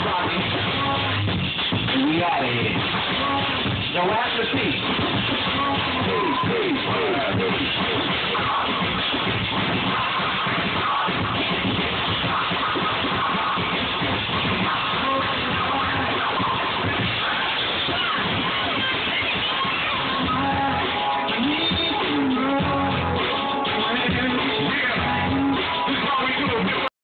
Obrigado.